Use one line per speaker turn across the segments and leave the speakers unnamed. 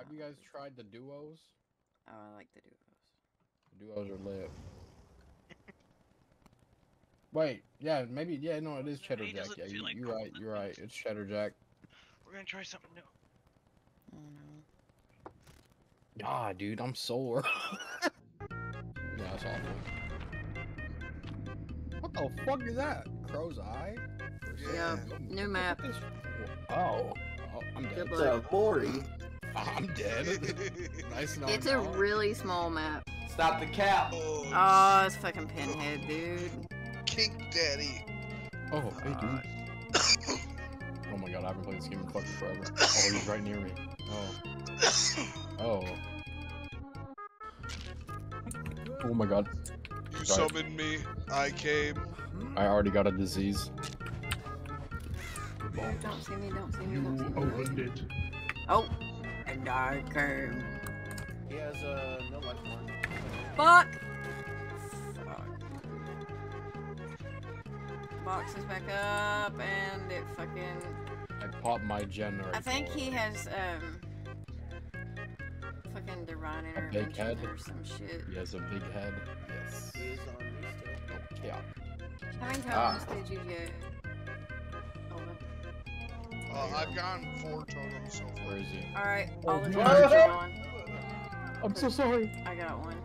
Have you guys tried the duos?
Oh, I like the duos.
The duos are lit. Wait, yeah, maybe, yeah, no, it is Cheddar
He
Jack. Yeah, you,
like
you're right, you're right. It's Cheddar Jack.
We're gonna try something new.
Oh no.
Ah, dude, I'm sore. yeah, that's awful. What the fuck is that? Crow's eye?
Yeah. New map.
Oh. Oh, I'm dead.
Good
It's
luck.
a Mori.
I'm dead. nice and
It's a really small map.
Stop the cap.
Oh,
Oh, it's fucking Pinhead, dude.
Kink Daddy.
Oh, hey, dude. oh my god, I haven't played this game in fucking forever. Oh, he's right near me. Oh. Oh. Oh my god.
You
Sorry.
summoned me. I came.
I already got a disease.
Don't see me, don't see me, don't see me.
opened it.
Oh, and I came.
He has uh, no life more.
Fuck! Fuck. Box is back up, and it fucking.
I popped my generator.
I think he has, um. Fucking divine
A big head?
or some shit.
He has a big head. Yes.
He is on me still.
Yeah.
How many
Ah.
times did you get? Over?
Uh, I've gotten four totems so far.
Where is he?
Alright, all the
no.
times are gone.
I'm so sorry.
I got one.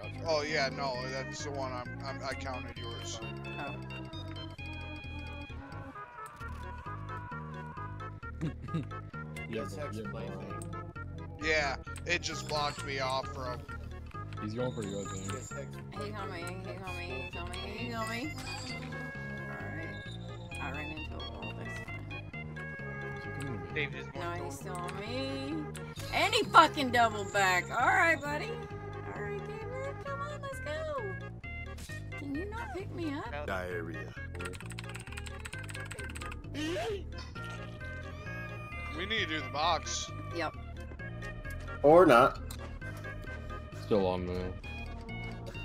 Gotcha.
Oh yeah, no, that's the one I'm, I'm I counted yours.
Oh.
He
Yes,
has a-
Hex
he has a-
plaything.
Yeah, it just blocked me off from.
He's going pretty good,
He
man.
has Hex.
He's on me, he's on me, he's on me, he's on me. Alright. I
Dave is
No,
more
he's still on me. And he fucking doubled back. Alright, buddy. Alright, gamer, come on, let's go. Can you not pick me up?
Diarrhea.
We need to do the box.
Yep.
Or not.
Still on me.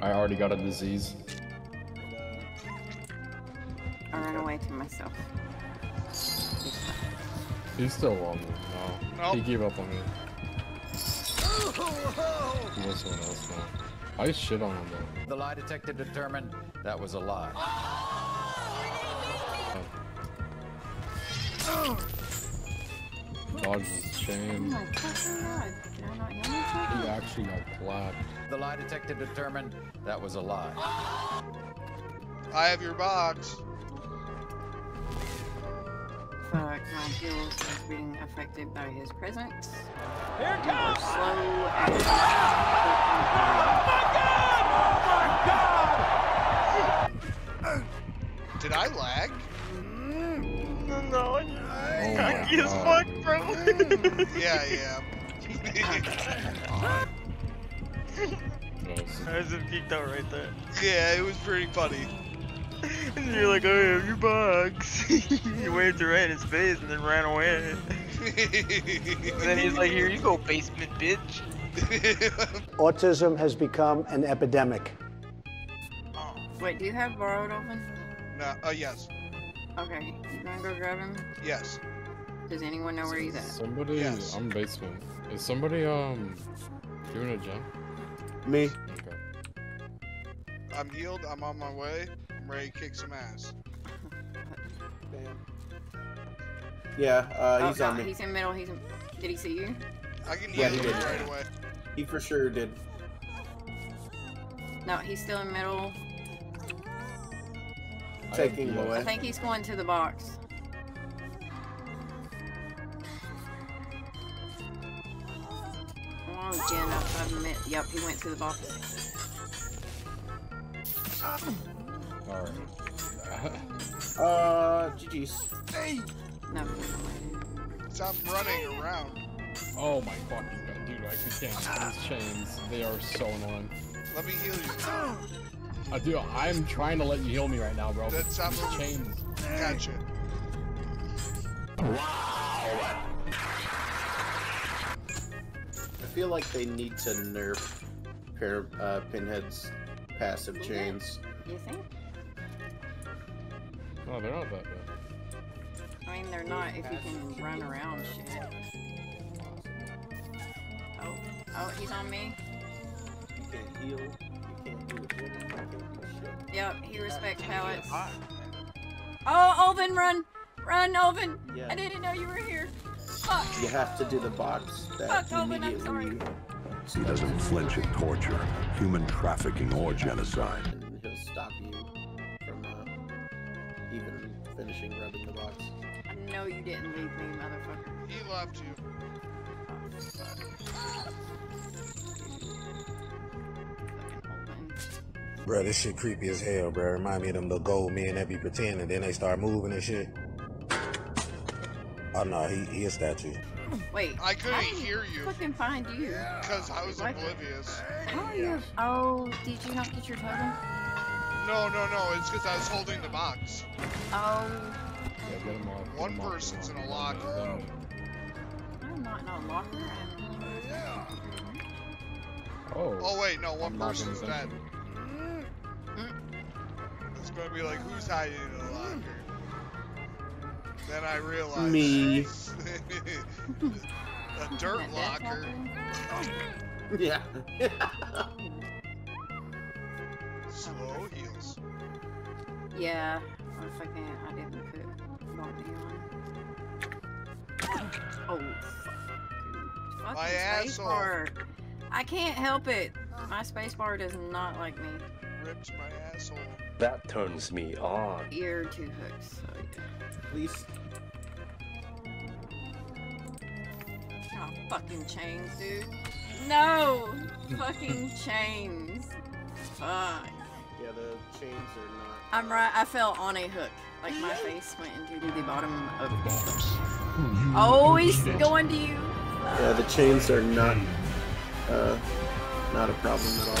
I already got a disease.
I ran away to myself.
He's still on me. No.
Nope.
He gave up on me. He wants someone else now. I shit on him though.
The lie detector determined that was a lie. Oh.
Dodged his
Oh my fucking god. Did I not heal myself?
He actually got clapped.
The lie detector determined that was a lie.
I have your box.
Fuck, my heals is being affected by his presence. Here it comes! Slow and...
Oh Did I lag?
Mm, no,
Oh
cocky
my
as
God,
fuck, bro.
Yeah, yeah.
No, this is-
I was peeked out right there.
yeah, it was pretty funny.
And you're like, oh, I have your box. you waved it right in his face and then ran away. And then he's like, here you go, basement bitch.
Autism has become an epidemic.
Oh.
Wait, do you have borrowed open?
no, uh, yes,
Okay, you gonna go grab him?
yes.
Does anyone know where he's at?
Somebody,
Yes.
I'm basement. Is somebody um doing a jump?
Me.
Okay.
I'm healed. I'm on my way. I'm ready to kick some ass.
Yeah, uh,
oh,
he's
no,
on me.
he's in middle, he's in... Did he see you?
I can
Yeah, he did.
right away.
He for sure did.
No, he's still in middle.
I
Taking him away.
I think he's going to the box. Oh, Jen, outside the mid. Yep, he went to the box.
Alright.
Uh, GG's.
No.
Stop running around.
oh my fucking god, dude, I can't. These chains, they are so annoying.
Let me heal you.
Uh, dude, I'm trying to let you heal me right now, bro. but
That's not
These
moving.
chains.
Gotcha.
I feel like they need to nerf pair, uh, Pinhead's passive chains.
You think?
No, they're not that bad.
I mean, they're not if you can run around shit. Oh, oh, he's on me.
You can't heal. You can't do it. You can't do shit.
Yep, he respects
Can you
pallets. Oh, Olvin, run! Run, Olvin!
Yeah.
I didn't know you were here. Fuck!
You have to do the box that
Fuck, Owen, I'm
immediately
He doesn't flinch at torture, human trafficking, or genocide.
Finishing rubbing the box.
I know you didn't leave me, motherfucker.
He left you.
Fucking
Bro, this shit creepy as hell, bro. Remind me of them little gold men that be pretending, then they start moving and shit. Oh no, he he a statue.
Wait.
I couldn't
how did
hear you.
Fucking find you.
Because I was
What?
oblivious.
How are you? Oh, did you not get your totem?
No, no, no. It's because I was holding the box.
Oh,
Yeah, get him off. get
One
him off,
person's
get
in a
off.
locker.
I'm not in a locker. I'm
Oh.
Oh wait, no. One
I'm
person's dead. It's gonna be like, who's hiding in the locker? Then I realized.
Me.
a dirt
That death
locker.
locker?
Yeah.
Slow.
Yeah. What if I can't? I didn't put Bonnie on. Oh, fuck. Fucking
My
space
asshole.
bar. I can't help it. My space bar does not like me.
Ripped my asshole.
That turns me on.
Ear two hooks. So yeah.
Please.
Oh, fucking chains, dude. No! fucking chains. Fuck.
Yeah, the chains are not.
I'm right. I fell on a hook. Like my face went into the bottom of the hook. Oh, he's going to you.
Yeah, the chains are not. Uh, not a problem at all.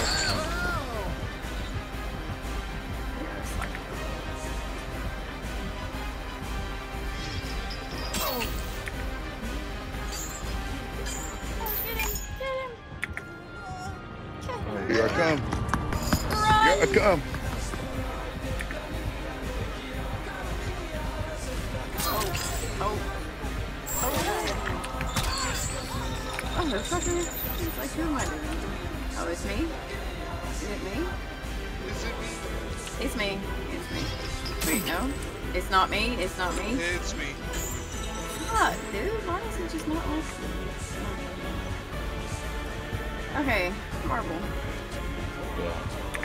Get him! Get him!
Oh,
Here I come.
Run!
Here I come.
Oh. Oh. Oh, they're fucking. It's like, who am I? Oh, it's me? Is it me?
Is it me?
It's me. It's me. Wait, no. It's not me. It's not me.
It's me.
Fuck, dude. Why does it just not like Okay, marble.
Yeah.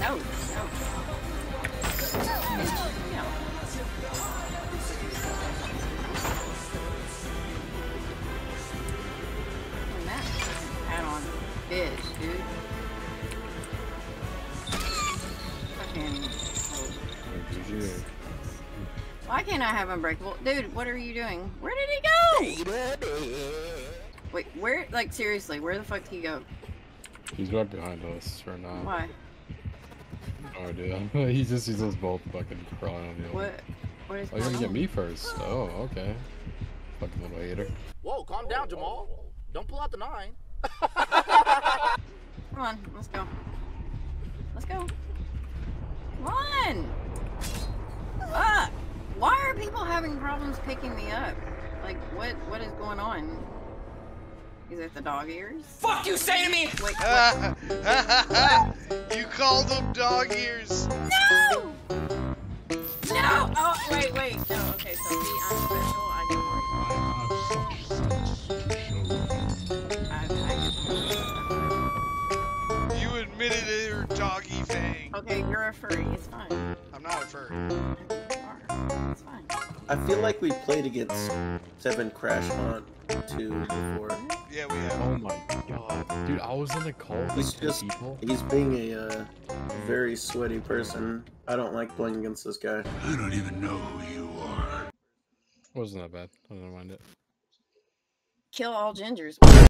No, no. No. Look at that hat on. Bitch, dude. Fucking.
Oh,
Why can't I have unbreakable? Dude, what are you doing? Where did he go? Wait, where? Like, seriously, where the fuck did he go?
He's right behind us right now.
Why?
No idea. he just sees us both fucking crying on the
What? What is
Oh, you're
going
gonna get me first. Oh, okay. Fucking little hater.
Whoa, calm down, Jamal. Don't pull out the nine.
Come on, let's go. Let's go. Come on! Fuck! Why are people having problems picking me up? Like, what? What is going on? Is it the dog ears?
Fuck you say to me!
Wait, what?
You called them dog ears.
No! No! Oh, wait, wait. No, okay, so see, I'm special. I get more.
You admitted it, your doggy thing.
Okay, you're a furry. It's fine.
I'm not a furry.
I feel like we played against Seven Crash Crashmont 2 before.
Yeah, we have.
Oh my god. Dude, I was in a call with
He's
two
just
people.
he's being a uh, very sweaty person. I don't like playing against this guy.
I don't even know who you are.
Wasn't that bad. I didn't mind it.
Kill all gingers.